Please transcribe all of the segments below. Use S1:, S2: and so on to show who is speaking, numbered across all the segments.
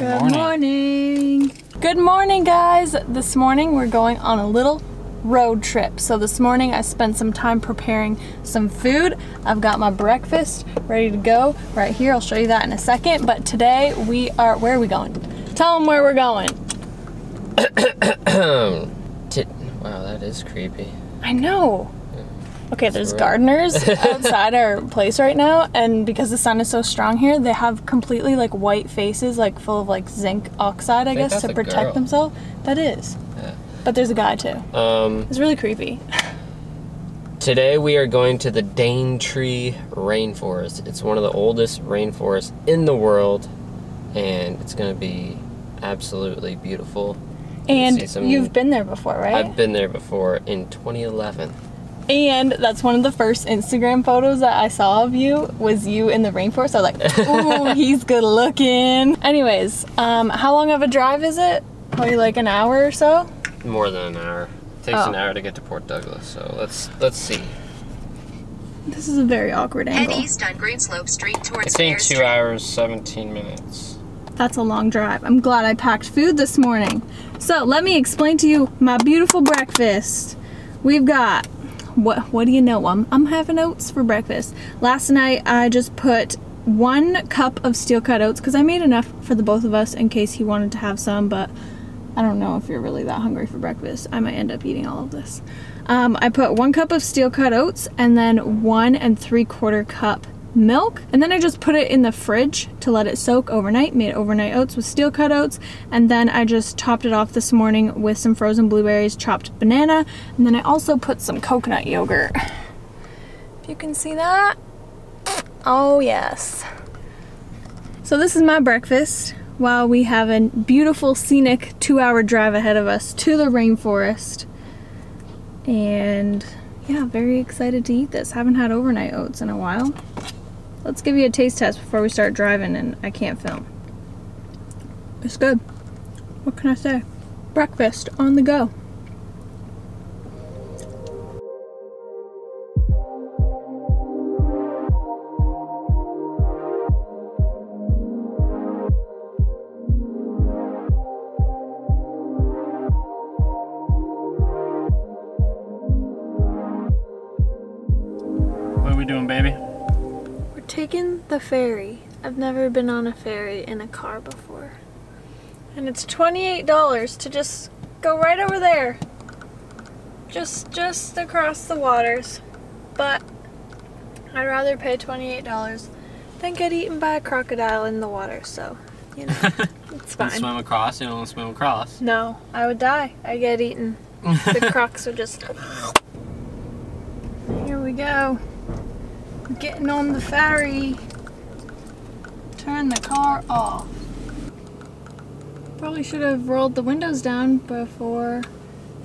S1: Good morning. morning. Good morning, guys. This morning we're going on a little road trip. So this morning I spent some time preparing some food. I've got my breakfast ready to go right here. I'll show you that in a second. But today we are, where are we going? Tell them where we're going.
S2: wow, that is creepy.
S1: I know. Okay, there's gardeners outside our place right now, and because the sun is so strong here, they have completely like white faces, like full of like zinc oxide, I, I guess, to protect themselves. That is. Yeah. But there's a guy too. Um, it's really creepy.
S2: today we are going to the Daintree Rainforest. It's one of the oldest rainforests in the world, and it's going to be absolutely beautiful.
S1: And you've been there before, right?
S2: I've been there before in 2011.
S1: And that's one of the first Instagram photos that I saw of you was you in the rainforest. I was like, ooh, he's good looking. Anyways, um, how long of a drive is it? Probably like an hour or so?
S2: More than an hour. It takes oh. an hour to get to Port Douglas, so let's let's see.
S1: This is a very awkward angle.
S3: Head east on Green Slope Street towards
S2: I think two hours, 17 minutes.
S1: That's a long drive. I'm glad I packed food this morning. So let me explain to you my beautiful breakfast. We've got what what do you know? I'm I'm having oats for breakfast. Last night I just put one cup of steel cut oats because I made enough for the both of us in case he wanted to have some, but I don't know if you're really that hungry for breakfast. I might end up eating all of this. Um, I put one cup of steel cut oats and then one and three quarter cup milk and then I just put it in the fridge to let it soak overnight made overnight oats with steel cut oats and then I just topped it off this morning with some frozen blueberries chopped banana and then I also put some coconut yogurt. If you can see that? Oh yes. So this is my breakfast while we have a beautiful scenic two hour drive ahead of us to the rainforest. And yeah very excited to eat this. Haven't had overnight oats in a while Let's give you a taste test before we start driving and I can't film. It's good. What can I say? Breakfast on the go. Ferry. I've never been on a ferry in a car before. And it's $28 to just go right over there. Just just across the waters. But I'd rather pay $28 than get eaten by a crocodile in the water, so you know, it's fine.
S2: swim across, you don't swim across.
S1: No, I would die. I get eaten. the crocs would just Here we go getting on the ferry. Turn the car off. Probably should have rolled the windows down before.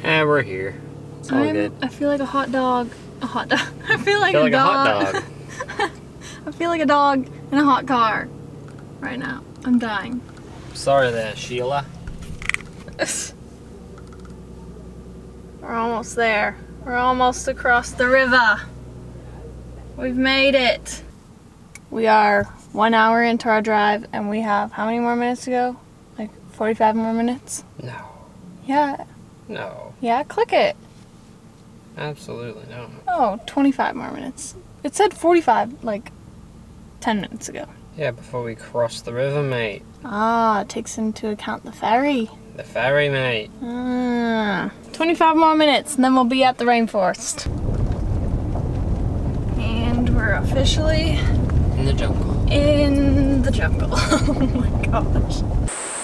S2: Yeah, we're here. It's all I'm, good.
S1: I feel like a hot dog. A hot dog. I feel like, I feel a, like dog. a hot dog. I feel like a dog in a hot car right now. I'm dying.
S2: Sorry there, Sheila.
S1: We're almost there. We're almost across the river. We've made it. We are one hour into our drive and we have how many more minutes to go? Like 45 more minutes?
S2: No.
S1: Yeah.
S2: No.
S1: Yeah, click it.
S2: Absolutely no.
S1: Oh, 25 more minutes. It said 45 like 10 minutes ago.
S2: Yeah, before we cross the river, mate.
S1: Ah, it takes into account the ferry.
S2: The ferry, mate.
S1: Ah, 25 more minutes and then we'll be at the rainforest And we're officially
S2: in the jungle.
S1: In the jungle. oh my gosh.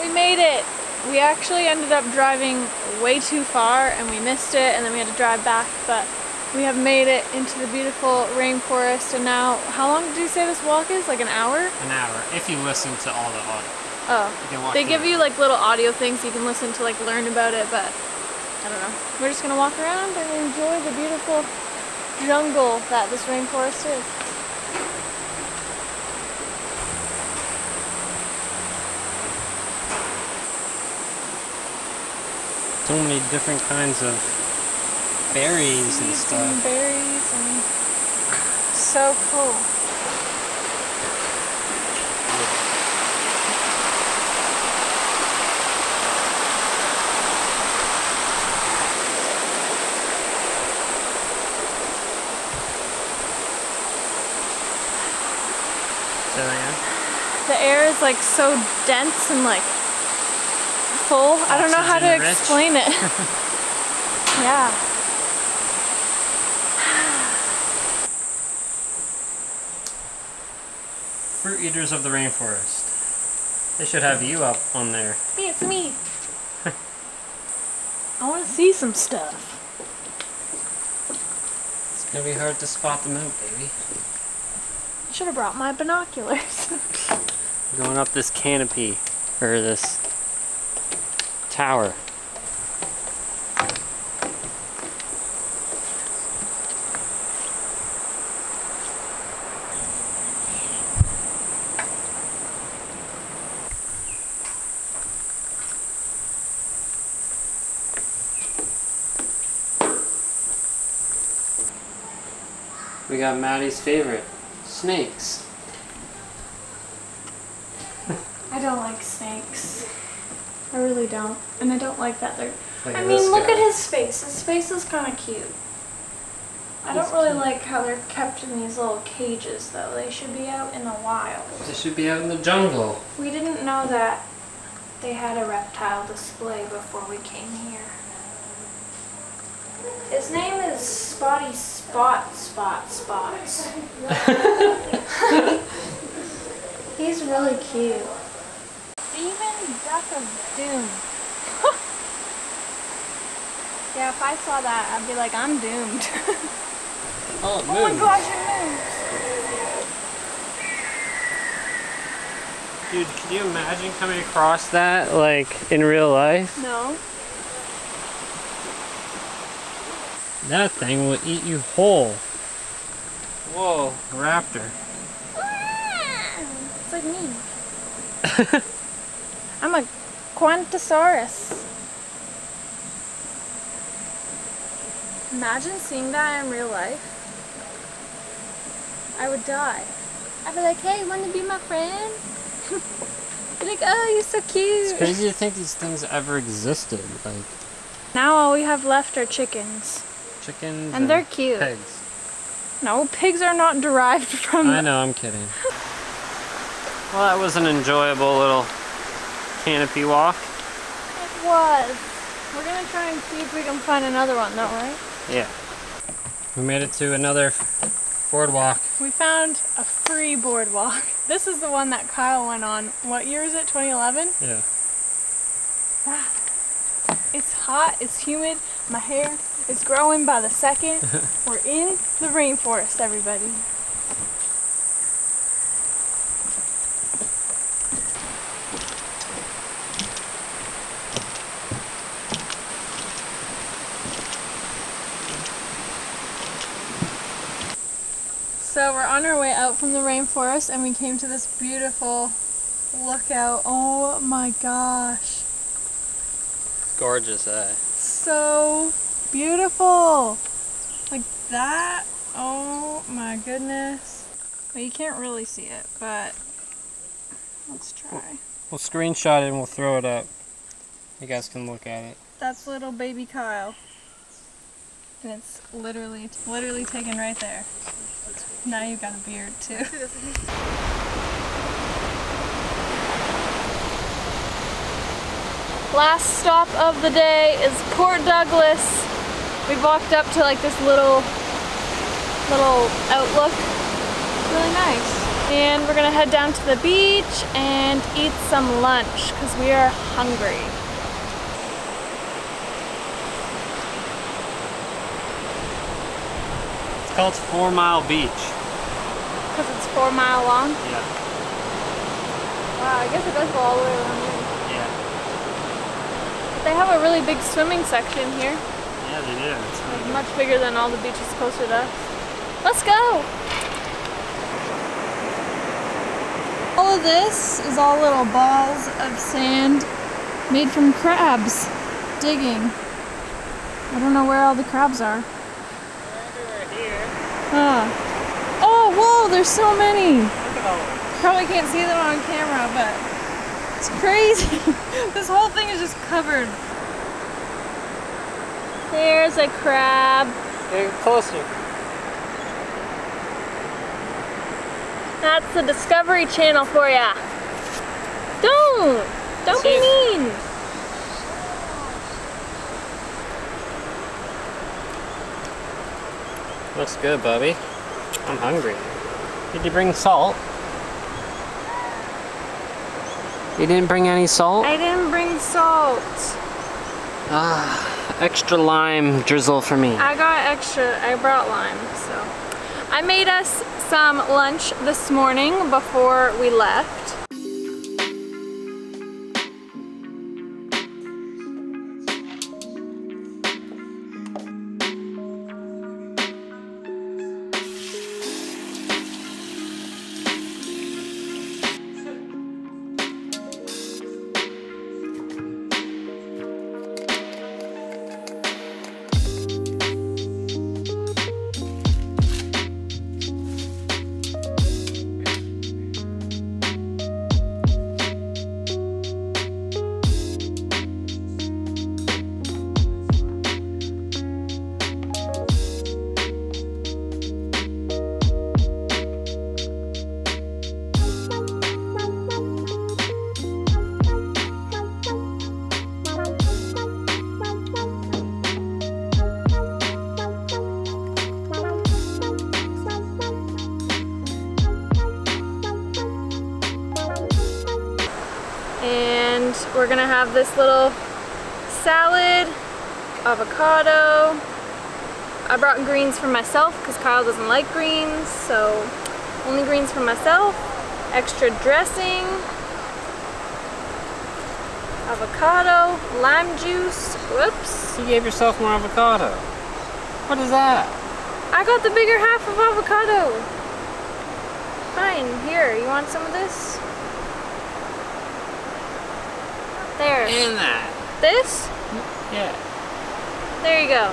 S1: We made it. We actually ended up driving way too far and we missed it and then we had to drive back, but we have made it into the beautiful rainforest and now, how long did you say this walk is? Like an hour?
S2: An hour, if you listen to all the audio.
S1: Oh, they give you like little audio things you can listen to like learn about it, but I don't know. We're just gonna walk around and enjoy the beautiful jungle that this rainforest is.
S2: so many different kinds of berries and stuff.
S1: And berries and so cool. So, yeah. The air is like so dense and like full. I don't know how to
S2: rich.
S1: explain it. yeah.
S2: Fruit eaters of the rainforest. They should have you up on there.
S1: Hey, it's me. I want to see some stuff.
S2: It's gonna be hard to spot them out, baby.
S1: Should have brought my binoculars.
S2: Going up this canopy, or this tower. We got Maddie's favorite, snakes.
S1: I don't like snakes. I really don't. And I don't like that they're.
S2: Look
S1: I mean,
S2: this
S1: look
S2: guy.
S1: at his face. His face is kind of cute. I don't really
S2: cute.
S1: like how they're kept in these little cages, though. They should be out in the wild.
S2: They should be out in the jungle.
S1: We didn't know that they had a reptile display before we came here. His name is Spotty Spot Spot Spots. He's really cute. Demon Duck of Doom. yeah, if I saw that, I'd be like, I'm doomed.
S2: Oh, it
S1: oh my
S2: moved.
S1: gosh, it moves.
S2: Dude, can you imagine coming across that, like, in real life?
S1: No.
S2: That thing will eat you whole. Whoa, raptor. Ah!
S1: It's like me. I'm a Qantassaurus. Imagine seeing that in real life. I would die. I'd be like, hey, want to be my friend? be like, oh, you're so cute.
S2: It's crazy to think these things ever existed. Like,
S1: Now all we have left are chickens.
S2: chickens
S1: And they're cute.
S2: pigs.
S1: No, pigs are not derived from
S2: I know, I'm kidding. Well, that was an enjoyable little canopy walk.
S1: It was. We're gonna try and see if we can find another one though, right?
S2: Yeah. We made it to another boardwalk.
S1: We found a free boardwalk. This is the one that Kyle went on. What year is it? 2011?
S2: Yeah. Ah.
S1: It's hot, it's humid, my hair is growing by the second. We're in the rainforest, everybody. So we're on our way out from the rainforest and we came to this beautiful lookout. Oh my gosh.
S2: It's Gorgeous, eh?
S1: so beautiful. Like that. Oh my goodness. Well, you can't really see it, but let's try.
S2: We'll screenshot it and we'll throw it up. You guys can look at it.
S1: That's little baby Kyle. And it's literally, literally taken right there. Now you've got a beard too. Last stop of the day is Port Douglas. We've walked up to like this little, little outlook. Really nice. And we're gonna head down to the beach and eat some lunch because we are hungry.
S2: Called Four Mile Beach.
S1: Because it's four mile long.
S2: Yeah.
S1: Wow, I guess it does go all the way around here.
S2: Yeah.
S1: But they have a really big swimming section here.
S2: Yeah, they do. It's really
S1: much bigger than all the beaches closer to us. Let's go! All of this is all little balls of sand made from crabs digging. I don't know where all the crabs are. Ah. Oh, whoa, there's so many.
S2: Look at all of them.
S1: Probably can't see them on camera, but it's crazy. this whole thing is just covered. There's a crab.
S2: Get closer.
S1: That's the Discovery Channel for ya. Don't! Don't be mean!
S2: Looks good, Bubby. I'm hungry. Did you bring salt? You didn't bring any salt?
S1: I didn't bring salt.
S2: Ah, extra lime drizzle for me.
S1: I got extra, I brought lime, so. I made us some lunch this morning before we left. We're gonna have this little salad, avocado. I brought greens for myself because Kyle doesn't like greens, so only greens for myself. Extra dressing, avocado, lime juice, whoops.
S2: You gave yourself more avocado. What is that?
S1: I got the bigger half of avocado. Fine, here, you want some of this? There.
S2: In that.
S1: This?
S2: Yeah.
S1: There you go.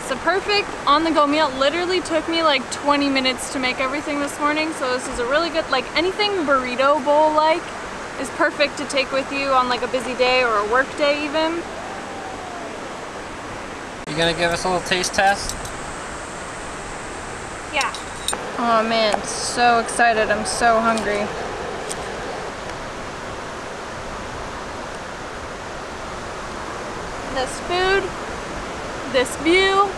S1: It's a perfect on-the-go meal. Literally took me like 20 minutes to make everything this morning, so this is a really good, like anything burrito bowl-like is perfect to take with you on like a busy day or a work day even.
S2: You gonna give us a little taste test?
S1: Yeah. Oh man, so excited. I'm so hungry. This food, this view,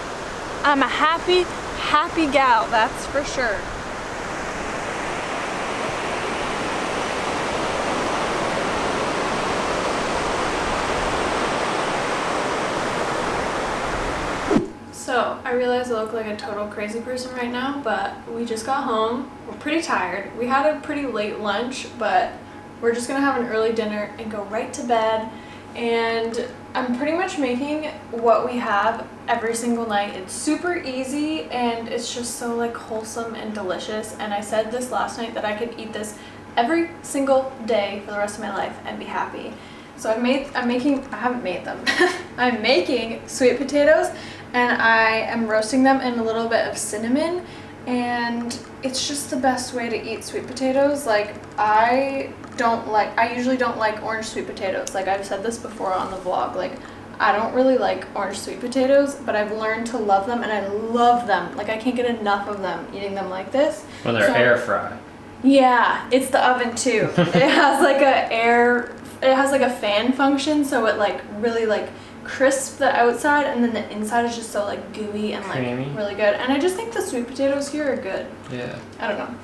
S1: I'm a happy, happy gal, that's for sure. So, I realize I look like a total crazy person right now, but we just got home. We're pretty tired. We had a pretty late lunch, but we're just gonna have an early dinner and go right to bed. And I'm pretty much making what we have every single night. It's super easy and it's just so like wholesome and delicious. And I said this last night that I could eat this every single day for the rest of my life and be happy. So I made, I'm making, I haven't made them. I'm making sweet potatoes and I am roasting them in a little bit of cinnamon and it's just the best way to eat sweet potatoes. Like I don't like, I usually don't like orange sweet potatoes. Like I've said this before on the vlog, like I don't really like orange sweet potatoes, but I've learned to love them and I love them. Like I can't get enough of them eating them like this.
S2: When they're
S1: So-
S2: air fried.
S1: yeah, it's the oven too. it has like a air, it has like a fan function, so it like really like crisp the outside, and then the inside is just so like gooey and like
S2: Creamy.
S1: really good. And I just think the sweet potatoes here are good.
S2: Yeah.
S1: I don't know.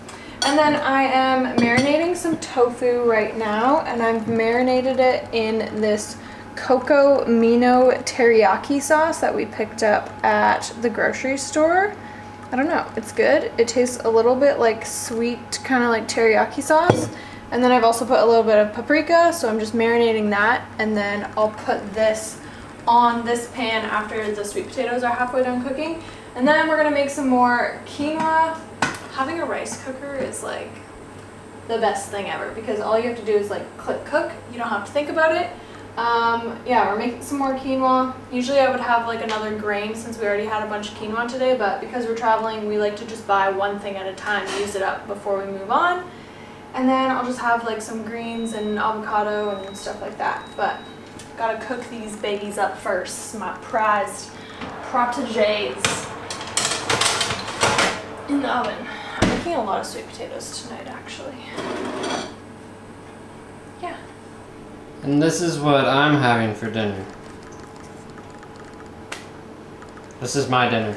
S1: And then I am marinating some tofu right now, and I've marinated it in this Coco Mino teriyaki sauce that we picked up at the grocery store. I don't know, it's good. It tastes a little bit like sweet, kind of like teriyaki sauce. And then I've also put a little bit of paprika, so I'm just marinating that, and then I'll put this on this pan after the sweet potatoes are halfway done cooking. And then we're gonna make some more quinoa. Having a rice cooker is like the best thing ever because all you have to do is like click cook. You don't have to think about it. Um, yeah, we're making some more quinoa. Usually I would have like another grain since we already had a bunch of quinoa today, but because we're traveling, we like to just buy one thing at a time, use it up before we move on. And then I'll just have like some greens and avocado and stuff like that. But gotta cook these babies up first. My prized proteges in the oven. I'm making a lot of sweet potatoes tonight, actually. Yeah.
S2: And this is what I'm having for dinner. This is my dinner.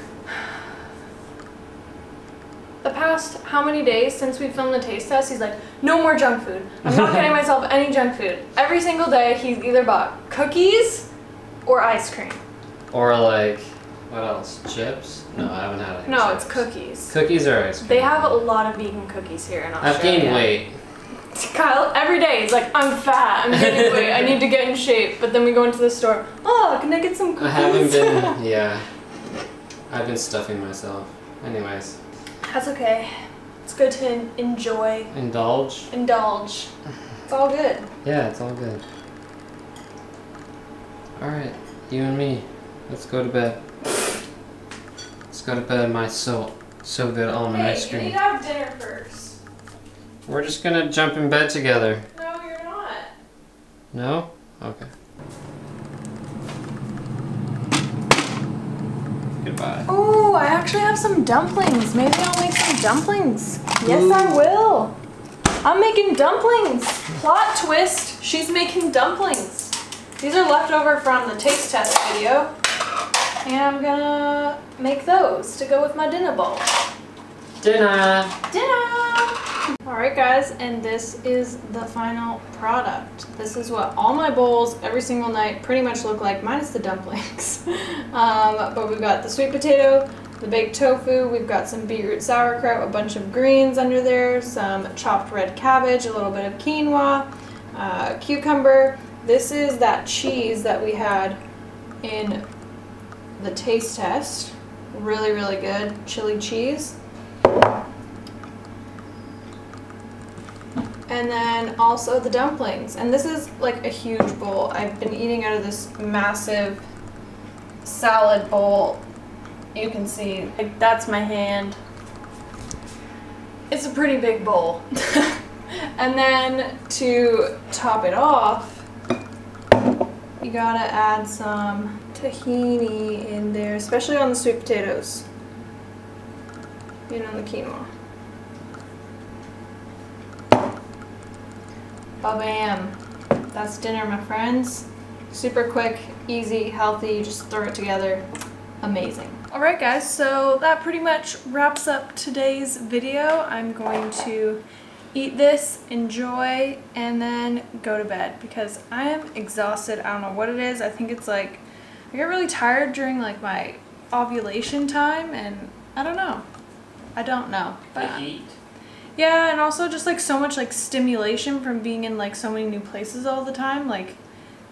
S1: The past how many days since we filmed the taste test, he's like, no more junk food. I'm not getting myself any junk food. Every single day, he's either bought cookies or ice cream.
S2: Or like, what else? Chips? No, I haven't had any
S1: No, it's cookies.
S2: Cookies or ice cream?
S1: They have a lot of vegan cookies here in Australia.
S2: I've gained weight.
S1: Kyle, every day he's like, I'm fat, I'm gaining weight, I need to get in shape. But then we go into the store, oh, can I get some cookies?
S2: I haven't been, yeah. I've been stuffing myself. Anyways,
S1: That's okay. It's good to enjoy,
S2: indulge.
S1: indulge. It's all good.
S2: Yeah, it's all good. Alright, you and me. Let's go to bed. Let's go to bed, my so so good almond ice cream.
S1: have dinner first.
S2: We're just gonna jump in bed together.
S1: No, you're not.
S2: No? Okay. Goodbye.
S1: Oh, I actually have some dumplings. Maybe I'll make some dumplings. Yes, I will. I'm making dumplings. Plot twist, she's making dumplings. These are leftover from the taste test video. And I'm gonna make those to go with my dinner bowl.
S2: Dinner!
S1: Dinner! Alright guys, and this is the final product. This is what all my bowls every single night pretty much look like, minus the dumplings. um, but we've got the sweet potato, the baked tofu, we've got some beetroot sauerkraut, a bunch of greens under there, some chopped red cabbage, a little bit of quinoa, uh, cucumber. This is that cheese that we had in the taste test. Really, really good chili cheese. And then also the dumplings. And this is like a huge bowl. I've been eating out of this massive salad bowl. You can see, like, that's my hand. It's a pretty big bowl. and then to top it off, you gotta add some tahini in there, especially on the sweet potatoes. And on the quinoa. Ba-bam. That's dinner, my friends. Super quick, easy, healthy, just throw it together. Amazing. Alright guys, so that pretty much wraps up today's video. I'm going to eat this, enjoy, and then go to bed because I am exhausted. I don't know what it is. I think it's like, I get really tired during like my ovulation time and I don't know. I don't know. But
S2: heat.
S1: yeah, and also just like so much like stimulation from being in like so many new places all the time, like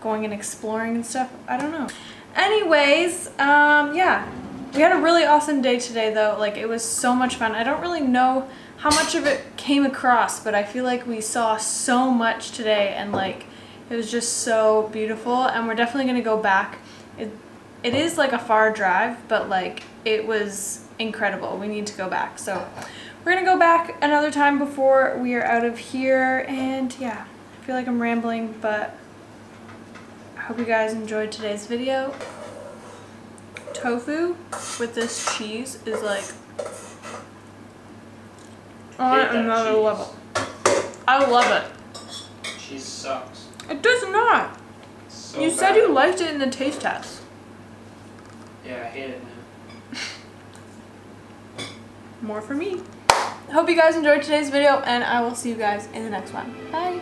S1: going and exploring and stuff. I don't know. Anyways, um, yeah, we had a really awesome day today though. Like it was so much fun. I don't really know how much of it came across, but I feel like we saw so much today and like it was just so beautiful. And we're definitely gonna go back. It, it is like a far drive, but like it was incredible. We need to go back. So we're gonna go back another time before we are out of here. And yeah, I feel like I'm rambling, but I hope you guys enjoyed today's video. Tofu with this cheese is like on another
S2: cheese.
S1: level. I love it.
S2: Cheese sucks.
S1: It does not.
S2: So
S1: you said you liked it in the taste test.
S2: Yeah, I hate it now.
S1: More for me. Hope you guys enjoyed today's video and I will see you guys in the next one. Bye.